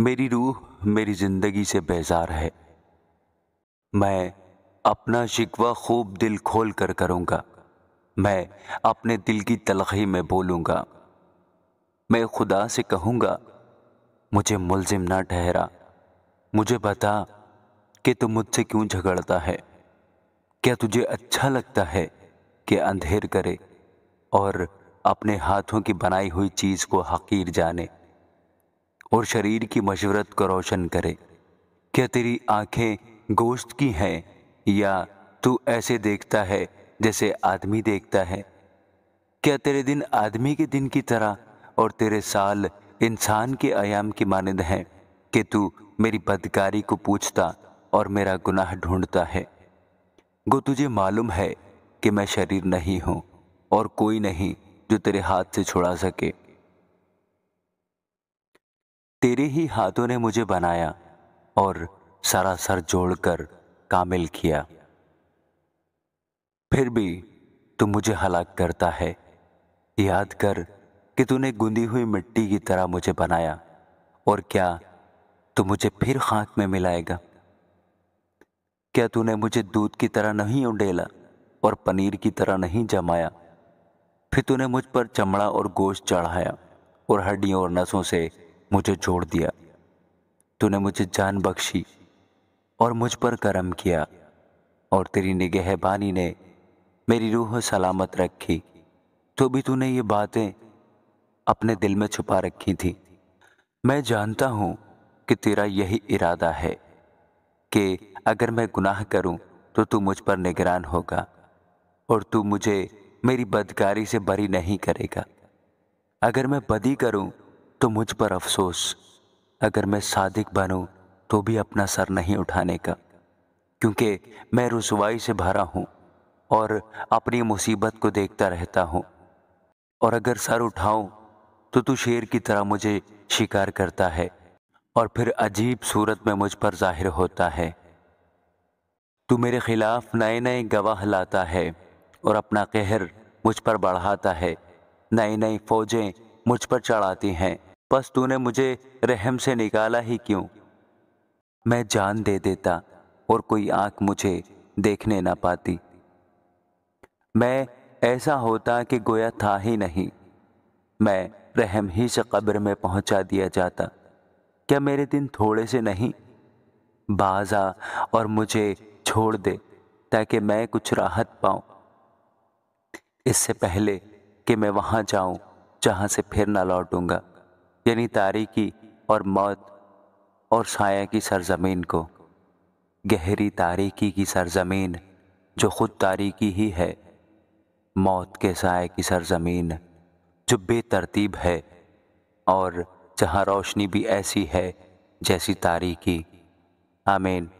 मेरी रूह मेरी ज़िंदगी से बेजार है। मैं अपना शिकवा खूब दिल खोल कर करूँगा। मैं अपने दिल की तलखी में बोलूँगा। मैं खुदा से कहूँगा, मुझे मुलजिम ना ठहरा। मुझे बता कि तू मुझसे क्यों झगड़ता है? क्या तुझे अच्छा लगता है कि अंधेर करे और अपने हाथों की बनाई हुई चीज़ को हकीर जाने? और शरीर की मशवरत को रोशन करे। क्या तेरी आँखें गोश्त की हैं, या तू ऐसे देखता है जैसे आदमी देखता है? क्या तेरे दिन आदमी के दिन की तरह और तेरे साल इंसान के आयाम की मानद हैं कि तू मेरी बदकारी को पूछता और मेरा गुनाह ढूंढता है? गो, तुझे मालूम है कि मैं शरीर नहीं हूँ और कोई नहीं जो तेरे हाथ से छुड़ा सके। तेरे ही हाथों ने मुझे बनाया और सरासर जोड़कर कामिल किया। फिर भी तू मुझे हलाक करता है। याद कर कि तूने गुंदी हुई मिट्टी की तरह मुझे बनाया और क्या तू मुझे फिर खाक में मिलाएगा? क्या तूने मुझे दूध की तरह नहीं उडेला और पनीर की तरह नहीं जमाया? फिर तूने मुझ पर चमड़ा और गोश्त चढ़ाया और हड्डियों और नसों से मुझे जोड़ दिया। तूने मुझे जान बख्शी और मुझ पर करम किया और तेरी निगहबानी ने मेरी रूह सलामत रखी। तो भी तूने ये बातें अपने दिल में छुपा रखी थी। मैं जानता हूँ कि तेरा यही इरादा है कि अगर मैं गुनाह करूँ तो तू मुझ पर निगरान होगा और तू मुझे मेरी बदकारी से बरी नहीं करेगा। अगर मैं बदी करूँ तो मुझ पर अफसोस, अगर मैं सादिक बनूं तो भी अपना सर नहीं उठाने का। क्योंकि मैं रसवाई से भरा हूँ और अपनी मुसीबत को देखता रहता हूँ। और अगर सर उठाऊं तो तू शेर की तरह मुझे शिकार करता है और फिर अजीब सूरत में मुझ पर ज़ाहिर होता है। तू मेरे खिलाफ नए नए गवाह लाता है और अपना कहर मुझ पर बढ़ाता है। नई नई फौजें मुझ पर चढ़ाती हैं। बस तूने मुझे रहम से निकाला ही क्यों? मैं जान दे देता और कोई आँख मुझे देखने ना पाती। मैं ऐसा होता कि गोया था ही नहीं। मैं रहम ही से कब्र में पहुँचा दिया जाता। क्या मेरे दिन थोड़े से नहीं? बाजा और मुझे छोड़ दे ताकि मैं कुछ राहत पाऊँ। इससे पहले कि मैं वहाँ जाऊँ जहाँ से फिर ना लौटूँगा। यानी तारीकी और मौत और साया की सरजमीन को। गहरी तारीकी की सरजमीन, जो खुद तारीकी ही है, मौत के साय की सरजमीन, जो बेतरतीब है और जहाँ रोशनी भी ऐसी है जैसी तारीकी आमीन।